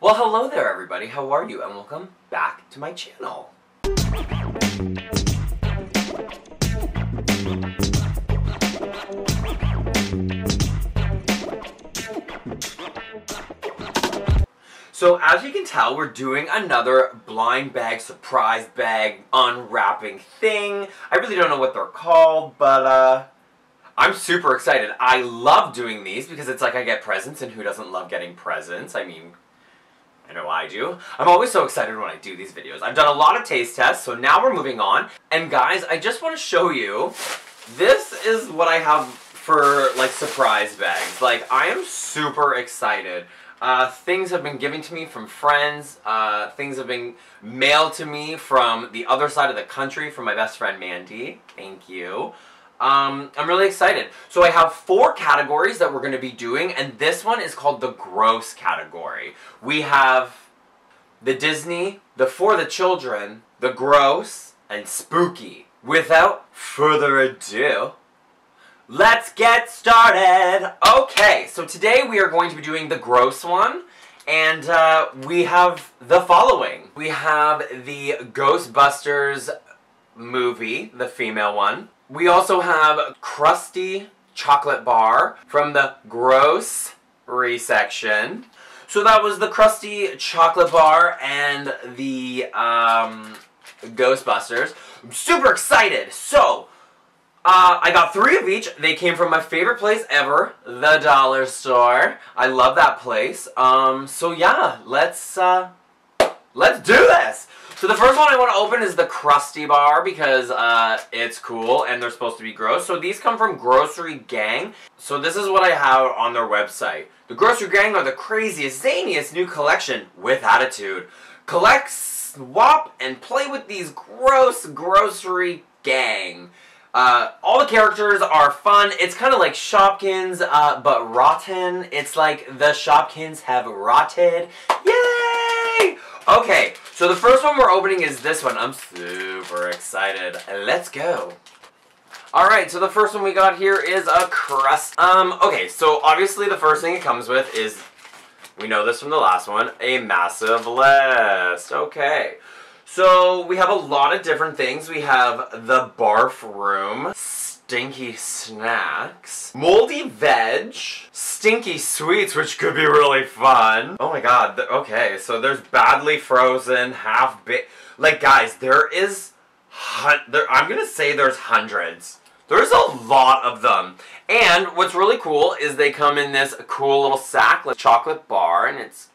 Well, hello there everybody, how are you? And welcome back to my channel. So as you can tell, we're doing another blind bag, surprise bag, unwrapping thing. I really don't know what they're called, but uh, I'm super excited. I love doing these because it's like I get presents and who doesn't love getting presents? I mean, I know I do. I'm always so excited when I do these videos. I've done a lot of taste tests, so now we're moving on. And guys, I just want to show you, this is what I have for like surprise bags. Like, I am super excited. Uh, things have been given to me from friends. Uh, things have been mailed to me from the other side of the country from my best friend Mandy. Thank you. Um, I'm really excited. So I have four categories that we're going to be doing, and this one is called the gross category. We have the Disney, the For the Children, the gross, and spooky. Without further ado, Let's get started! Okay, so today we are going to be doing the gross one, and uh, we have the following. We have the Ghostbusters movie, the female one. We also have a Krusty Chocolate Bar from the Gross section. So that was the crusty Chocolate Bar and the um, Ghostbusters. I'm super excited! So, uh, I got three of each. They came from my favorite place ever, the dollar store. I love that place. Um, so yeah, let's, uh, let's do this! So the first one I want to open is the Krusty Bar because, uh, it's cool and they're supposed to be gross. So these come from Grossery Gang. So this is what I have on their website. The Grossery Gang are the craziest, zaniest new collection with attitude. Collect, swap, and play with these gross Grossery Gang. Uh, all the characters are fun. It's kind of like Shopkins, uh, but rotten. It's like the Shopkins have rotted. Yay! Okay, so the first one we're opening is this one. I'm super excited. Let's go. Alright, so the first one we got here is a crust. Um, okay, so obviously the first thing it comes with is, we know this from the last one, a massive list. Okay. So we have a lot of different things. We have the barf room, stinky snacks, moldy veg, stinky sweets, which could be really fun. Oh my god, okay, so there's badly frozen, half bit. Like guys, there is, there, I'm gonna say there's hundreds. There's a lot of them. And what's really cool is they come in this cool little sack, like chocolate bar, and it's,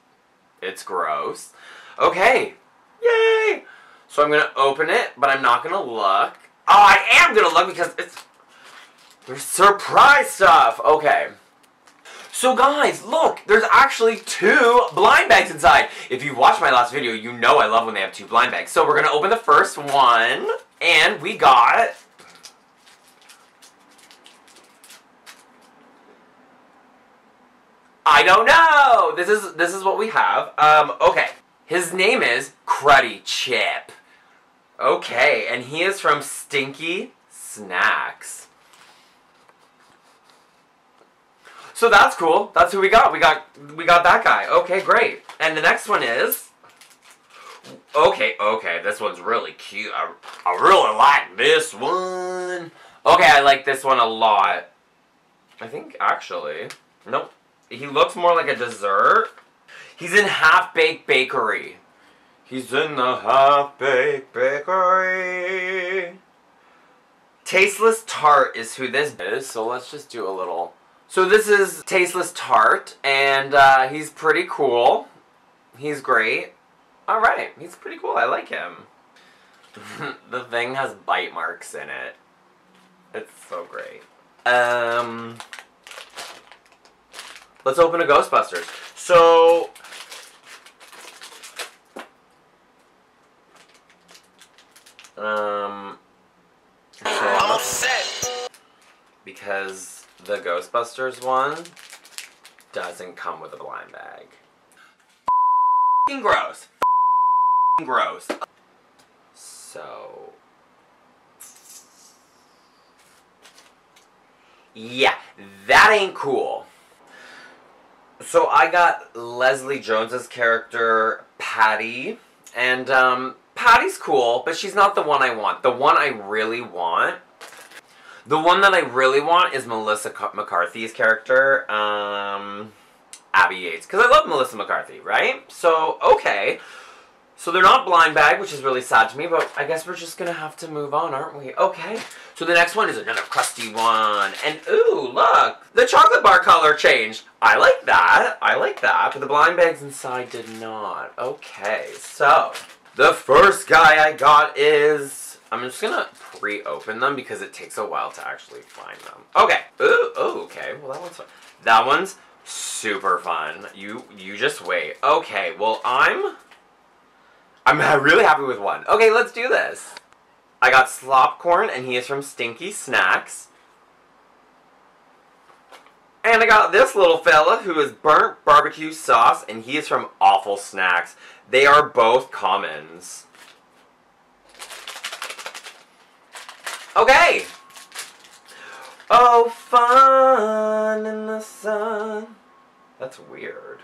it's gross. Okay, Yay! So I'm to open it, but I'm not to look. Oh, I am to look because it's... There's surprise stuff! Okay. So guys, look, there's actually two blind bags inside. If you watched my last video, you know I love when they have two blind bags. So we're going to open the first one, and we got... I don't know! This is, this is what we have. Um, okay. His name is Cruddy Chip. Okay, and he is from Stinky Snacks. So that's cool. That's who we got. We got we got that guy. Okay, great. And the next one is Okay, okay, this one's really cute. I, I really like this one. Okay, I like this one a lot. I think actually. Nope. He looks more like a dessert. He's in Half Baked Bakery. He's in the Half Baked Bakery. Tasteless Tart is who this is, so let's just do a little. So this is Tasteless Tart, and uh, he's pretty cool. He's great. Alright, he's pretty cool. I like him. the thing has bite marks in it. It's so great. Um, let's open a Ghostbusters. So, Um, so I'm upset because the Ghostbusters one doesn't come with a blind bag. gross. gross. So. Yeah, that ain't cool. so I got Leslie Jones's character, Patty. And, um, Patty's cool, but she's not the one I want. The one I really want the one that I really want is Melissa McCarthy's character, um, Abby Yates. Because I love Melissa McCarthy, right? So, okay. So they're not blind bag, which is really sad to me, but I guess we're just gonna have to move on, aren't we? Okay. So the next one is another crusty one. And ooh, look! The chocolate bar color changed. I like that. I like that. But the blind bags inside did not. Okay, so the first guy I got is I'm just gonna pre-open them because it takes a while to actually find them. Okay. Oh, okay. Well, that one's fun. That one's super fun. You you just wait. Okay, well, I'm... I'm really happy with one. Okay, let's do this. I got Slopcorn, and he is from Stinky Snacks. And I got this little fella who is burnt barbecue sauce, and he is from Awful Snacks. They are both commons. Okay. Oh, fun in the sun. That's weird.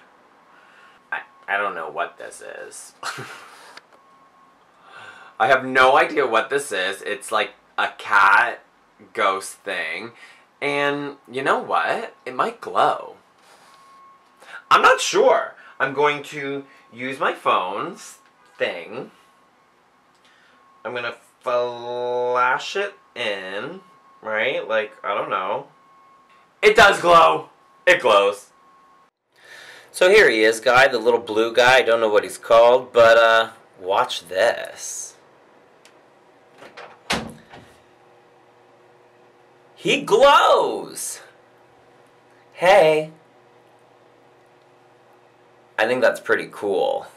I, I don't know what this is. I have no idea what this is. It's like a cat ghost thing. And you know what? It might glow. I'm not sure. I'm going to use my phone's thing. I'm going to flash it in, right? Like, I don't know. It does glow! It glows. So here he is, guy, the little blue guy. I don't know what he's called, but, uh, watch this. He glows! Hey. I think that's pretty cool.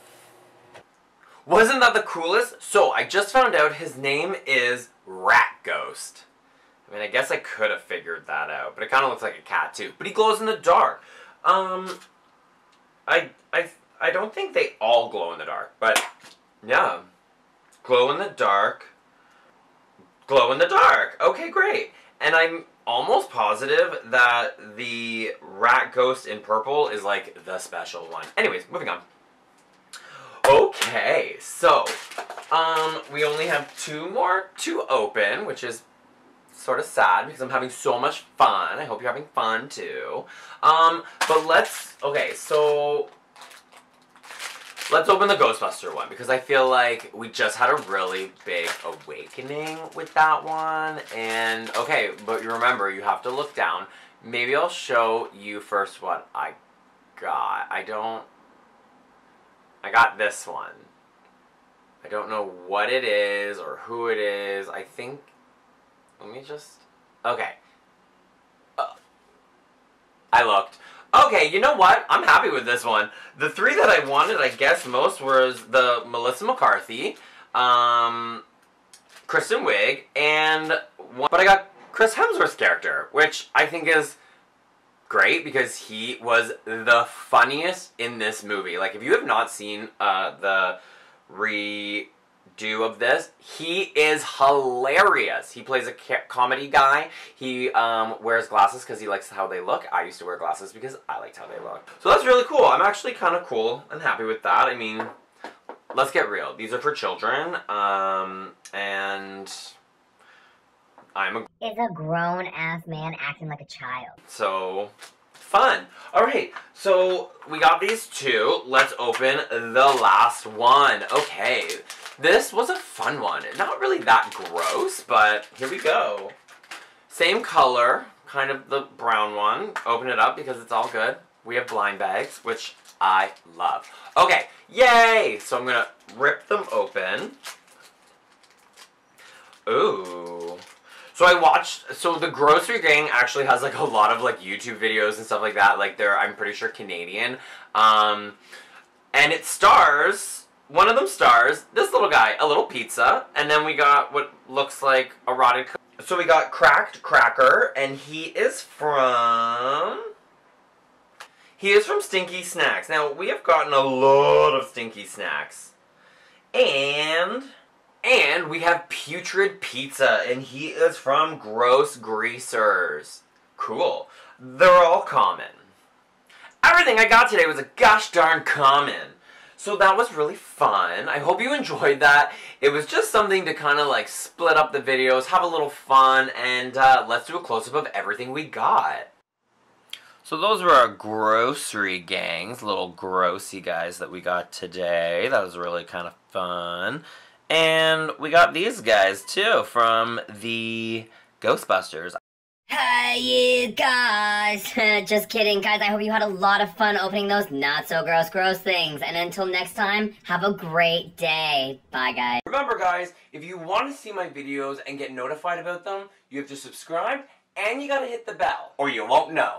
Wasn't that the coolest? So, I just found out his name is Rat Ghost. I mean, I guess I could have figured that out, but it kind of looks like a cat too. But he glows in the dark. Um, I, I, I don't think they all glow in the dark, but yeah. Glow in the dark. Glow in the dark. Okay, great. And I'm almost positive that the rat ghost in purple is like the special one. Anyways, moving on. Okay, so, um, we only have two more to open, which is sort of sad because I'm having so much fun. I hope you're having fun too. Um, but let's, okay, so let's open the Ghostbuster one because I feel like we just had a really big awakening with that one. And, okay, but you remember, you have to look down. Maybe I'll show you first what I got. I don't I got this one. I don't know what it is or who it is. I think... Let me just... Okay. Uh, I looked. Okay, you know what? I'm happy with this one. The three that I wanted, I guess, most was the Melissa McCarthy, um, Kristen Wiig, and one, but I got Chris Hemsworth's character, which I think is great because he was the funniest in this movie. Like, if you have not seen uh, the redo of this, he is hilarious. He plays a comedy guy. He um, wears glasses because he likes how they look. I used to wear glasses because I liked how they look. So that's really cool. I'm actually kind of cool and happy with that. I mean, let's get real. These are for children. Um, and I'm a... Is a grown-ass man acting like a child. So, fun. Alright, so we got these two. Let's open the last one. Okay, this was a fun one. Not really that gross, but here we go. Same color, kind of the brown one. Open it up because it's all good. We have blind bags, which I love. Okay, yay! So I'm gonna rip them open. Ooh. So I watched, so the Grossery Gang actually has like a lot of like YouTube videos and stuff like that. Like they're, I'm pretty sure Canadian. Um, and it stars, one of them stars, this little guy, a little pizza. And then we got what looks like a rotted, so we got Cracked Cracker and he is from, he is from Stinky Snacks. Now we have gotten a lot of Stinky Snacks. And and we have Putrid Pizza, and he is from Gross Greasers. Cool. They're all common. Everything I got today was a gosh darn common. So that was really fun. I hope you enjoyed that. It was just something to kind of like split up the videos, have a little fun, and uh, let's do a close-up of everything we got. So those were our grossery gangs, little grossy guys that we got today. That was really kind of fun. And we got these guys too from the Ghostbusters. Hey, you guys! Just kidding, guys. I hope you had a lot of fun opening those not so gross, gross things. And until next time, have a great day. Bye, guys. Remember, guys, if you want to see my videos and get notified about them, you have to subscribe and you gotta hit the bell, or you won't know.